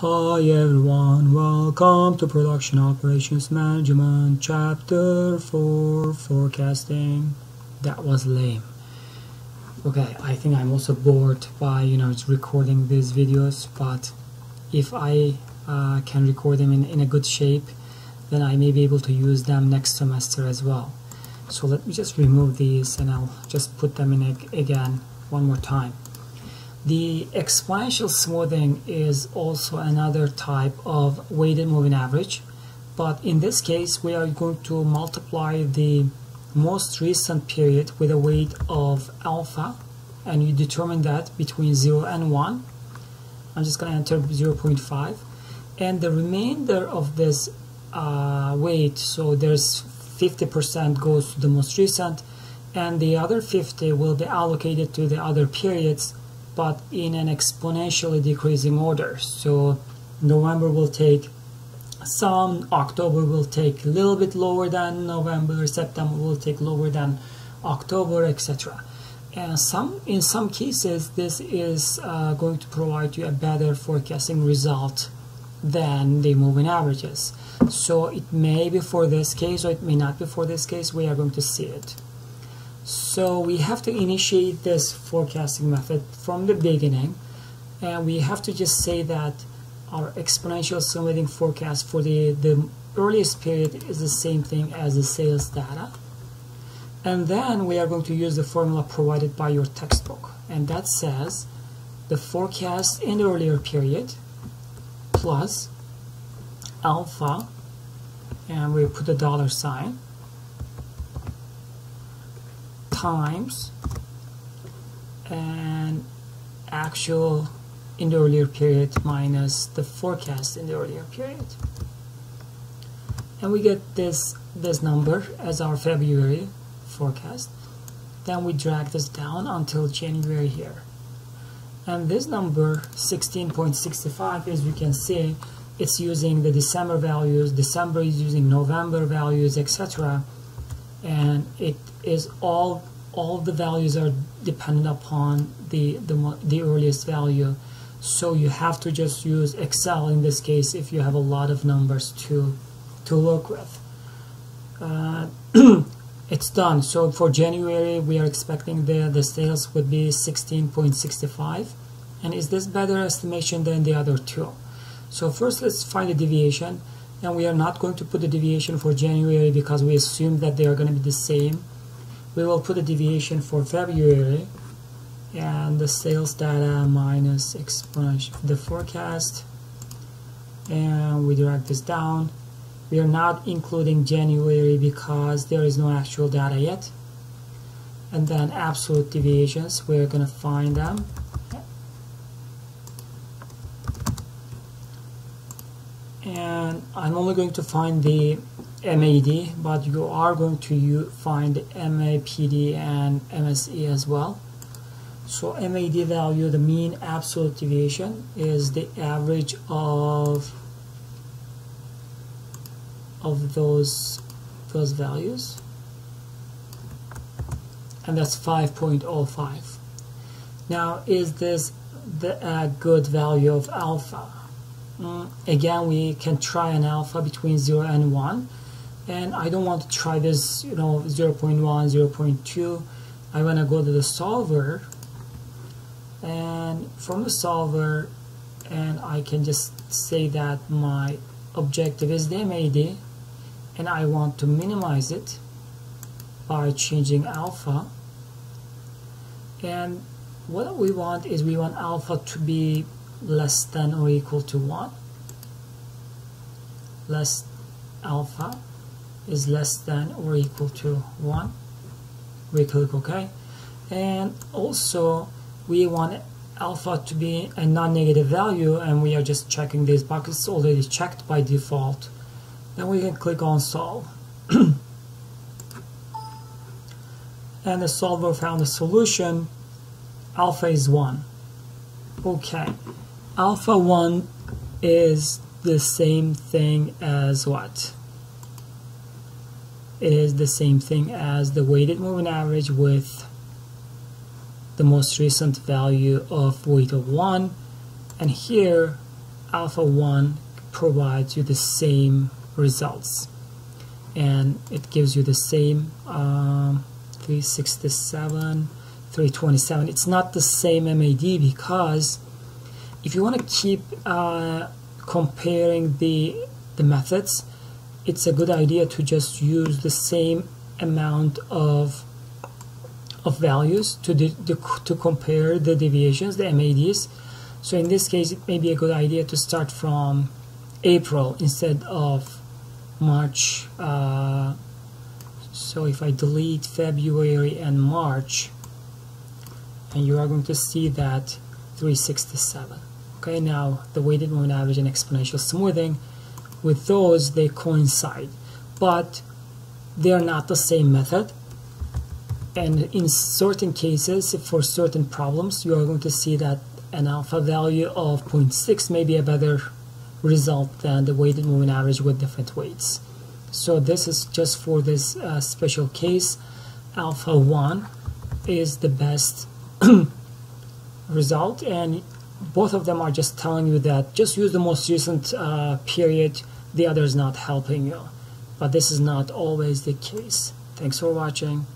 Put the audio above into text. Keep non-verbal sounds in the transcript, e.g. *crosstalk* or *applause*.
Hi everyone, welcome to Production Operations Management Chapter 4 Forecasting. That was lame. Okay, I think I'm also bored by you know recording these videos, but if I uh, can record them in, in a good shape, then I may be able to use them next semester as well. So let me just remove these and I'll just put them in again one more time. The exponential smoothing is also another type of weighted moving average, but in this case we are going to multiply the most recent period with a weight of alpha and you determine that between 0 and 1. I'm just going to enter 0.5 and the remainder of this uh, weight, so there's 50% goes to the most recent and the other 50 will be allocated to the other periods but in an exponentially decreasing order. So November will take some, October will take a little bit lower than November, September will take lower than October, etc. And some, in some cases, this is uh, going to provide you a better forecasting result than the moving averages. So it may be for this case or it may not be for this case. We are going to see it. So we have to initiate this forecasting method from the beginning and we have to just say that our exponential smoothing forecast for the, the earliest period is the same thing as the sales data. And then we are going to use the formula provided by your textbook. And that says the forecast in the earlier period plus alpha, and we put a dollar sign, times and actual in the earlier period minus the forecast in the earlier period. And we get this this number as our February forecast. Then we drag this down until January here. And this number 16.65 as you can see it's using the December values December is using November values etc and it is all all the values are dependent upon the, the, the earliest value. So you have to just use Excel in this case if you have a lot of numbers to to work with. Uh, *clears throat* it's done. So for January we are expecting the the sales would be 16.65 and is this better estimation than the other two? So first let's find the deviation and we are not going to put the deviation for January because we assume that they are going to be the same. We will put a deviation for February and the sales data minus exponential the forecast. And we drag this down. We are not including January because there is no actual data yet. And then absolute deviations we're going to find them and I'm only going to find the MAD but you are going to find MAPD and MSE as well. So MAD value the mean absolute deviation is the average of of those those values. And that's 5.05 now is this the uh, good value of alpha Mm, again we can try an alpha between 0 and 1 and I don't want to try this you know 0 0.1 0 0.2 I want to go to the solver. And from the solver and I can just say that my objective is the MAD and I want to minimize it by changing alpha. And what we want is we want alpha to be less than or equal to 1 less alpha is less than or equal to 1 we click OK. And also we want alpha to be a non-negative value and we are just checking this box it's already checked by default. Then we can click on solve. *clears throat* And the solver found a solution. Alpha is 1 okay alpha 1 is the same thing as what? It is the same thing as the weighted moving average with the most recent value of weight of 1 and here alpha 1 provides you the same results. And it gives you the same um, 367 327 it's not the same MAD because if you want to keep uh, comparing the the methods it's a good idea to just use the same amount of of values to the, the, to compare the deviations the MADs so in this case it may be a good idea to start from April instead of March uh, so if I delete February and March and you are going to see that 367 okay now the weighted moving average and exponential smoothing with those they coincide but they're not the same method and in certain cases for certain problems you are going to see that an alpha value of 0.6 may be a better result than the weighted moving average with different weights. So this is just for this uh, special case. Alpha 1 is the best *clears throat* result and both of them are just telling you that just use the most recent uh, period, the other is not helping you. But this is not always the case. Thanks for watching.